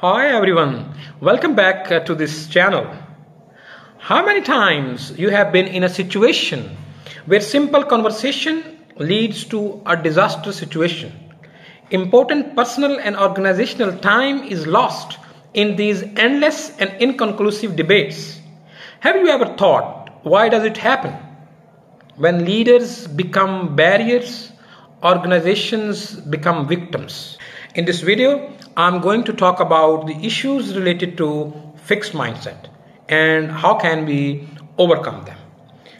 Hi everyone, welcome back uh, to this channel. How many times you have been in a situation where simple conversation leads to a disaster situation? Important personal and organizational time is lost in these endless and inconclusive debates. Have you ever thought why does it happen? When leaders become barriers, organizations become victims. In this video, I'm going to talk about the issues related to fixed mindset and how can we overcome them.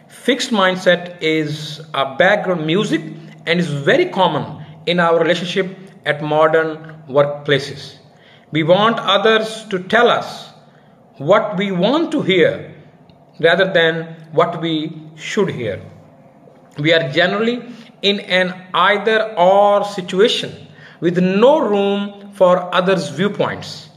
Fixed mindset is a background music and is very common in our relationship at modern workplaces. We want others to tell us what we want to hear rather than what we should hear. We are generally in an either or situation with no room for others' viewpoints.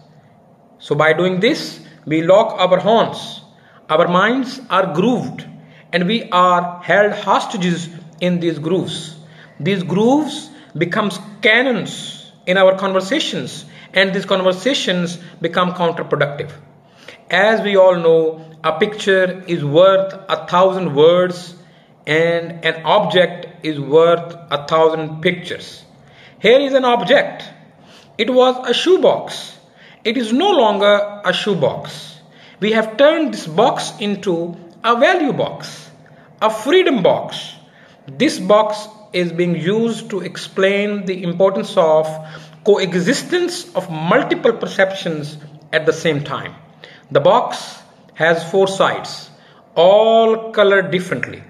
So, by doing this, we lock our horns, our minds are grooved, and we are held hostages in these grooves. These grooves becomes cannons in our conversations, and these conversations become counterproductive. As we all know, a picture is worth a thousand words and an object is worth a thousand pictures. Here is an object. It was a shoebox. It is no longer a shoebox. We have turned this box into a value box, a freedom box. This box is being used to explain the importance of coexistence of multiple perceptions at the same time. The box has four sides, all colored differently.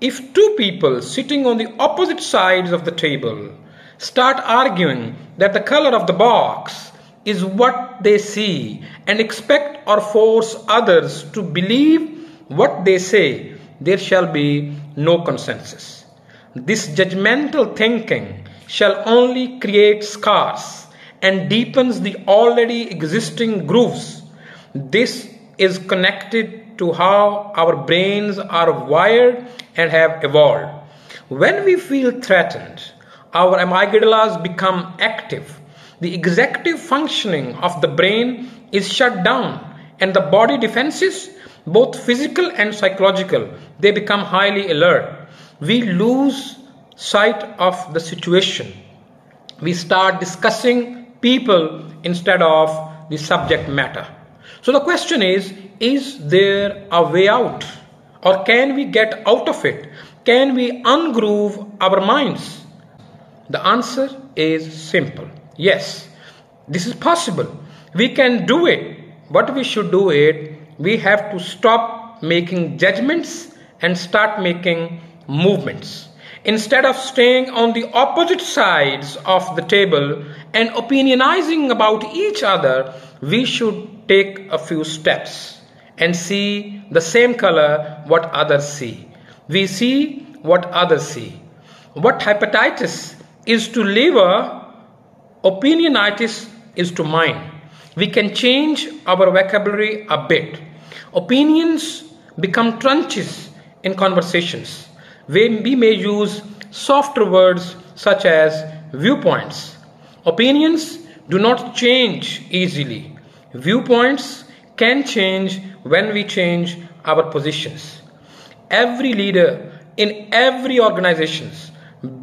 If two people sitting on the opposite sides of the table start arguing that the color of the box is what they see and expect or force others to believe what they say, there shall be no consensus. This judgmental thinking shall only create scars and deepens the already existing grooves. This is connected to how our brains are wired and have evolved. When we feel threatened, our amygdalas become active. The executive functioning of the brain is shut down, and the body defenses, both physical and psychological, they become highly alert. We lose sight of the situation. We start discussing people instead of the subject matter. So the question is is there a way out? Or can we get out of it? Can we ungroove our minds? The answer is simple yes, this is possible. We can do it. What we should do it, we have to stop making judgments and start making movements. Instead of staying on the opposite sides of the table and opinionizing about each other, we should take a few steps and see the same color what others see. We see what others see. What hepatitis is to liver, opinionitis is to mind. We can change our vocabulary a bit. Opinions become trenches in conversations. We, we may use softer words such as viewpoints. Opinions do not change easily. Viewpoints can change when we change our positions. Every leader in every organization,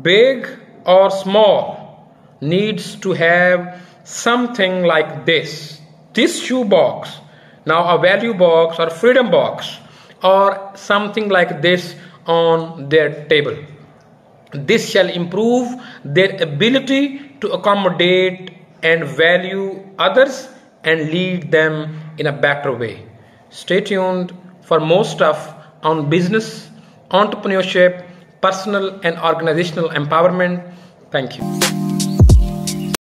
big or small, needs to have something like this. This shoe box, now a value box or freedom box, or something like this on their table. This shall improve their ability to accommodate and value others and lead them in a better way. Stay tuned for more stuff on business, entrepreneurship, personal and organizational empowerment. Thank you.